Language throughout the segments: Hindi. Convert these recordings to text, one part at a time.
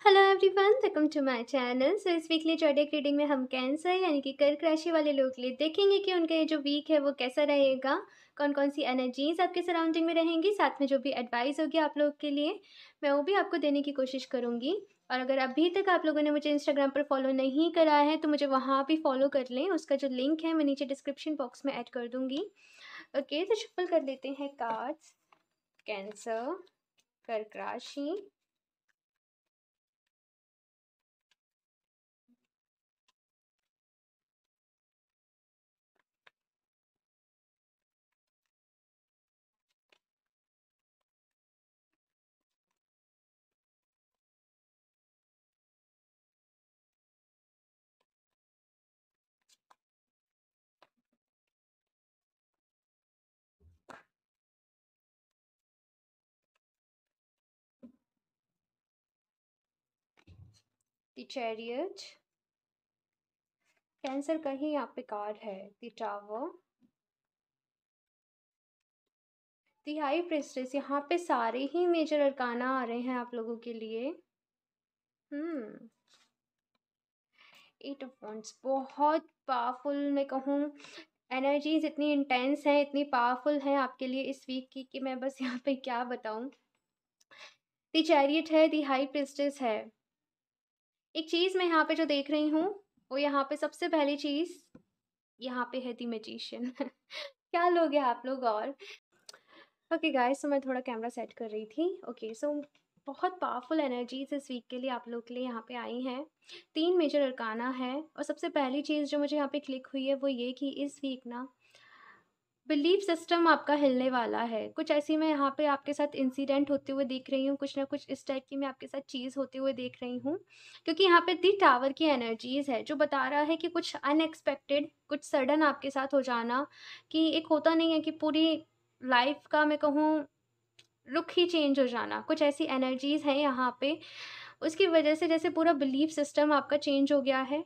Hello everyone welcome to my channel so इस वीकली जॉडिक रीडिंग में हम कैंसर यानी कि कर्क राशि वाले लोग के लिए देखेंगे कि उनका ये जो वीक है वो कैसा रहेगा कौन कौन सी एनर्जीज आपके सराउंडिंग में रहेंगी, साथ में जो भी एडवाइस होगी आप लोग के लिए, मैं वो भी आपको देने की कोशिश करूँगी। और अगर अभी तक आप लोगों ने मुझे इंस्टाग्राम पर फॉलो नहीं करा है तो मुझे वहाँ भी फॉलो कर लें। उसका जो लिंक है, मैं नीचे डिस्क्रिप्शन बॉक्स में ऐड कर दूँगी। ओके तो शफल कर लेते हैं कार्ड्स कैंसर कर्क राशि द चैरियट कैंसर का ही यहाँ पे कार्ड है? The tower the high priestess यहाँ पे सारे ही मेजर अरकाना आ रहे हैं आप लोगों के लिए। हम्म एट ऑफ़ वॉन्ट्स बहुत पावरफुल मैं कहूँ एनर्जीज इतनी इंटेंस हैं, इतनी पावरफुल हैं आपके लिए इस वीक की कि मैं बस यहाँ पे क्या बताऊँ। दी चैरियट है दी हाई प्रेस्टेस है। एक चीज़ मैं यहाँ पे जो देख रही हूँ, वो यहाँ पे सबसे पहली चीज़ यहाँ पे है दी मैजिशियन क्या लोग हैं आप लोग और? ओके गाइस तो मैं थोड़ा कैमरा सेट कर रही थी। ओके सो बहुत पावरफुल एनर्जीज इस वीक के लिए आप लोग के लिए यहाँ पे आई हैं। तीन मेजर अरकाना है और सबसे पहली चीज़ जो मुझे यहाँ पे क्लिक हुई है, वो ये कि इस वीक ना बिलीफ सिस्टम आपका हिलने वाला है। कुछ ऐसी मैं यहाँ पे आपके साथ इंसिडेंट होते हुए देख रही हूँ, कुछ ना कुछ इस टाइप की मैं आपके साथ चीज़ होते हुए देख रही हूँ, क्योंकि यहाँ पे दी टावर की एनर्जीज़ है, जो बता रहा है कि कुछ अनएक्सपेक्टेड कुछ सडन आपके साथ हो जाना, कि एक होता नहीं है कि पूरी लाइफ का मैं कहूँ, रुख ही चेंज हो जाना। कुछ ऐसी एनर्जीज़ हैं यहाँ पे, उसकी वजह से जैसे पूरा बिलीफ सिस्टम आपका चेंज हो गया है।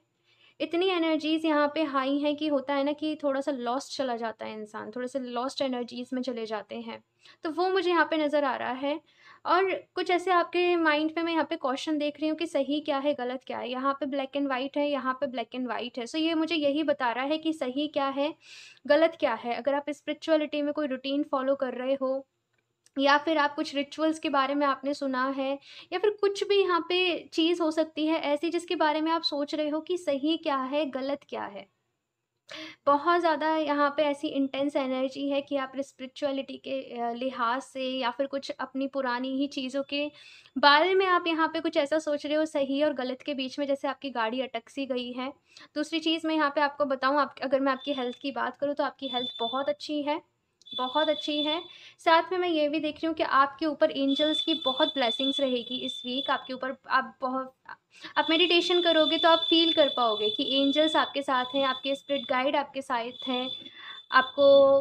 इतनी एनर्जीज़ यहाँ पे हाई हैं कि होता है ना कि थोड़ा सा लॉस्ट चला जाता है इंसान, थोड़े से लॉस्ट एनर्जीज़ में चले जाते हैं। तो वो मुझे यहाँ पे नज़र आ रहा है। और कुछ ऐसे आपके माइंड पे मैं यहाँ पे क्वेश्चन देख रही हूँ कि सही क्या है, गलत क्या है। यहाँ पे ब्लैक एंड वाइट है, यहाँ पे ब्लैक एंड वाइट है। सो ये मुझे यही बता रहा है कि सही क्या है, गलत क्या है। अगर आप स्पिरिचुअलिटी में कोई रूटीन फॉलो कर रहे हो या फिर आप कुछ रिचुअल्स के बारे में आपने सुना है, या फिर कुछ भी यहाँ पे चीज़ हो सकती है ऐसी जिसके बारे में आप सोच रहे हो कि सही क्या है, गलत क्या है? बहुत ज़्यादा यहाँ पे ऐसी इंटेंस एनर्जी है कि आप स्पिरिचुअलिटी के लिहाज से या फिर कुछ अपनी पुरानी ही चीज़ों के बारे में आप यहाँ पे कुछ ऐसा सोच रहे हो सही और गलत के बीच में जैसे आपकी गाड़ी अटक सी गई है। दूसरी चीज़ मैं यहाँ पे आपको बताऊँ, आप, अगर मैं आपकी हेल्थ की बात करूँ तो आपकी हेल्थ बहुत अच्छी है। बहुत अच्छी है। साथ में मैं ये भी देख रही हूँ कि आपके ऊपर एंजल्स की बहुत ब्लेसिंग्स रहेगी इस वीक। आपके ऊपर आप बहुत, आप मेडिटेशन करोगे तो आप फील कर पाओगे कि एंजल्स आपके साथ हैं, आपके स्पिरिट गाइड आपके साथ हैं। आपको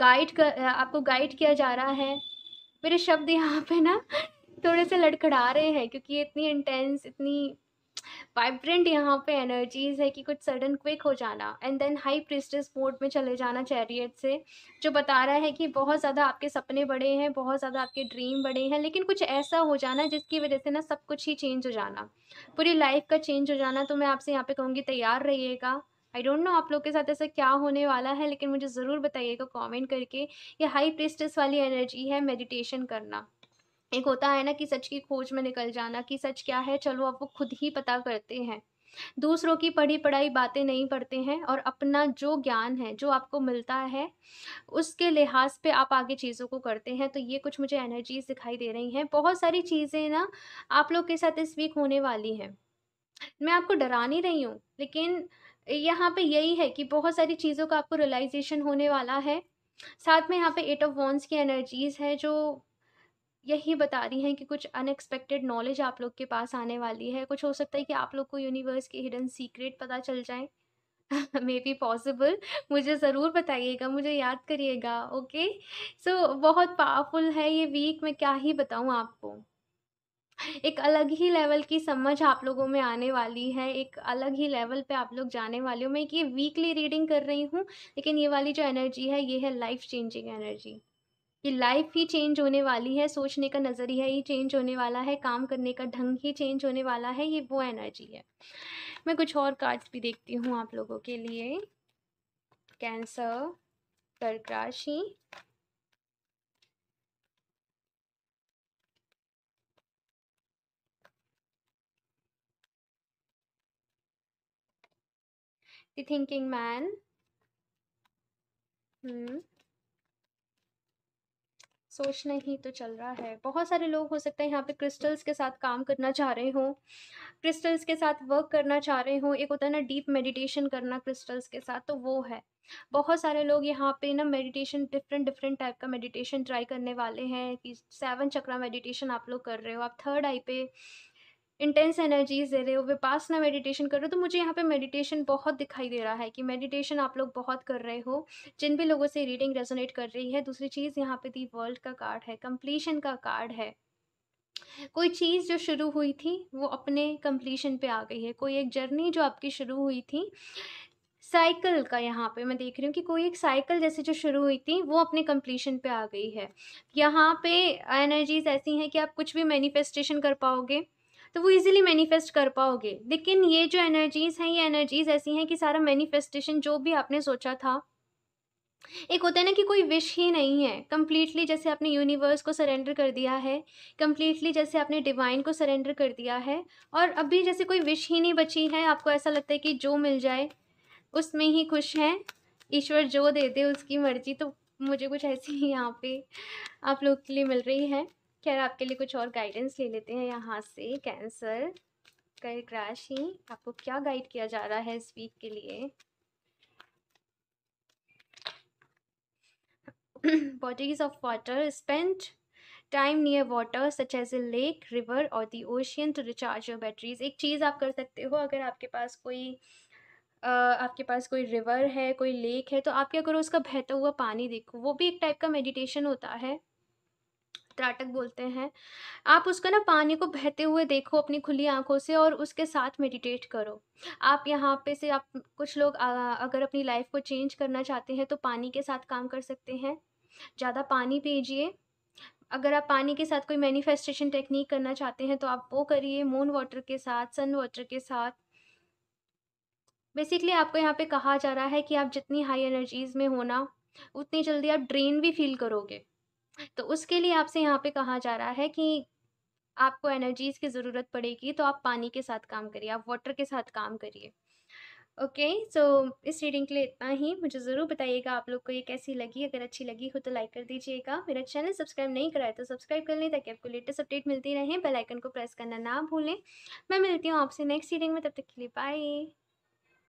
गाइड कर आपको गाइड किया जा रहा है। मेरे शब्द यहाँ पे ना थोड़े से लड़खड़ा रहे हैं क्योंकि ये इतनी इंटेंस, इतनी वाइब्रेंट यहाँ पे एनर्जीज है कि कुछ सडन क्विक हो जाना and then high priestess mode में चले जाना चैरियट से, जो बता रहा है कि बहुत ज़्यादा आपके सपने बड़े हैं, बहुत ज़्यादा आपके ड्रीम बड़े हैं, लेकिन कुछ ऐसा हो जाना जिसकी वजह से ना सब कुछ ही चेंज हो जाना। पूरी लाइफ का चेंज हो जाना तो मैं आपसे यहाँ पे कहूँगी तैयार रहिएगा। आई डोंट नो आप लोग के साथ ऐसा क्या होने वाला है, लेकिन मुझे ज़रूर बताइएगा कमेंट करके, ये हाई प्रिस्टेस वाली एनर्जी है मेडिटेशन करना। एक होता है ना कि सच की खोज में निकल जाना कि सच क्या है, चलो अब वो खुद ही पता करते हैं। दूसरों की पढ़ी पढ़ाई बातें नहीं पढ़ते हैं और अपना जो ज्ञान है, जो आपको मिलता है, उसके लिहाज पे आप आगे चीज़ों को करते हैं तो ये कुछ मुझे एनर्जीज दिखाई दे रही हैं। बहुत सारी चीज़ें ना आप लोग के साथ इस वीक होने वाली हैं। मैं आपको डरा नहीं रही हूँ, लेकिन यहाँ पे यही है कि बहुत सारी चीज़ों का आपको रियलाइजेशन होने वाला है। साथ में यहाँ पे एट ऑफ़ वॉन्स की एनर्जीज़ है, जो यही बता रही हैं कि कुछ अनएक्सपेक्टेड नॉलेज आप लोग के पास आने वाली है। कुछ हो सकता है कि आप लोग को यूनिवर्स के हिडन सीक्रेट पता चल जाए। मे बी पॉसिबल मुझे ज़रूर बताइएगा मुझे याद करिएगा ओके सो so, बहुत पावरफुल है ये वीक मैं क्या ही बताऊँ आपको। एक अलग ही लेवल की समझ आप लोगों में आने वाली है। एक अलग ही लेवल पे आप लोग जाने वाले हो। मैं ये वीकली रीडिंग कर रही हूँ लेकिन ये वाली जो एनर्जी है ये है लाइफ चेंजिंग एनर्जी ये लाइफ ही चेंज होने वाली है, सोचने का नज़रिया ही चेंज होने वाला है, काम करने का ढंग ही चेंज होने वाला है, ये वो एनर्जी है। मैं कुछ और कार्ड्स भी देखती हूँ आप लोगों के लिए। कैंसर कर्क राशि। Thinking man hmm. सोचना ही तो चल रहा है। बहुत सारे लोग हो सकते हैं यहाँ पे क्रिस्टल्स के साथ काम करना चाह रहे हों क्रिस्टल्स के साथ वर्क करना चाह रहे हों, एक होता है ना डीप मेडिटेशन करना क्रिस्टल्स के साथ तो वो है। बहुत सारे लोग यहाँ पे ना मेडिटेशन डिफरेंट डिफरेंट टाइप का मेडिटेशन ट्राई करने वाले हैं कि सेवन चक्रा मेडिटेशन आप लोग कर रहे हो, आप थर्ड आई पे इंटेंस एनर्जीज दे रहे हो वे विपासना मेडिटेशन कर रहे हो तो मुझे यहाँ पे मेडिटेशन बहुत दिखाई दे रहा है कि मेडिटेशन आप लोग बहुत कर रहे हो, जिन भी लोगों से रीडिंग रेजोनेट कर रही है, दूसरी चीज़ यहाँ पे दी वर्ल्ड का कार्ड है कंप्लीशन का कार्ड है। कोई चीज़ जो शुरू हुई थी, वो अपने कंप्लीशन पे आ गई है, कोई एक जर्नी जो आपकी शुरू हुई थी साइकिल का यहाँ पे मैं देख रही हूँ कि कोई एक साइकिल जैसे जो शुरू हुई थी, वो अपने कंप्लीशन पे आ गई है। यहाँ पे एनर्जीज ऐसी हैं कि आप कुछ भी मैनिफेस्टेशन कर पाओगे तो वो इजीली मैनिफेस्ट कर पाओगे। लेकिन ये जो एनर्जीज़ हैं, ये एनर्जीज़ ऐसी हैं कि सारा मैनिफेस्टेशन जो भी आपने सोचा था, एक होता है ना कि कोई विश ही नहीं है। कम्प्लीटली जैसे आपने यूनिवर्स को सरेंडर कर दिया है कम्प्लीटली जैसे आपने डिवाइन को सरेंडर कर दिया है, और अभी जैसे कोई विश ही नहीं बची है, आपको ऐसा लगता है कि जो मिल जाए, उसमें ही खुश हैं। ईश्वर जो दे दे उसकी मर्ज़ी तो मुझे कुछ ऐसी ही यहाँ पे आप लोग के लिए मिल रही है। खैर आपके लिए कुछ और गाइडेंस ले लेते हैं यहाँ से। कैंसर कर्क राशि आपको क्या गाइड किया जा रहा है इस वीक के लिए? Bodies of water spend time near water such as a lake river और the ocean to recharge your batteries एक चीज़ आप कर सकते हो अगर आपके पास कोई uh, आपके पास कोई रिवर है कोई लेक है तो आप क्या करो उसका बहता हुआ पानी देखो। वो भी एक टाइप का मेडिटेशन होता है। त्राटक बोलते हैं। आप उसका ना पानी को बहते हुए देखो अपनी खुली आँखों से और उसके साथ मेडिटेट करो। आप यहाँ पे से आप कुछ लोग अगर अपनी लाइफ को चेंज करना चाहते हैं तो पानी के साथ काम कर सकते हैं। ज़्यादा पानी पीजिए। अगर आप पानी के साथ कोई मैनिफेस्टेशन टेक्निक करना चाहते हैं तो आप वो करिए मून वाटर के साथ सन वाटर के साथ। बेसिकली आपको यहाँ पे कहा जा रहा है कि आप जितनी हाई एनर्जीज़ में होना उतनी जल्दी आप ड्रेन भी फील करोगे। तो उसके लिए आपसे यहाँ पे कहा जा रहा है कि आपको एनर्जीज़ की ज़रूरत पड़ेगी तो आप पानी के साथ काम करिए, आप वाटर के साथ काम करिए। ओके सो इस रीडिंग के लिए इतना ही। मुझे ज़रूर बताइएगा आप लोग को ये कैसी लगी। अगर अच्छी लगी हो तो लाइक कर दीजिएगा। मेरा चैनल सब्सक्राइब नहीं कराए तो सब्सक्राइब कर लें ताकि आपको लेटेस्ट अपडेट मिलती रहे। बेल आइकन को प्रेस करना ना भूलें। मैं मिलती हूँ आपसे नेक्स्ट रीडिंग में। तब तक के लिए बाय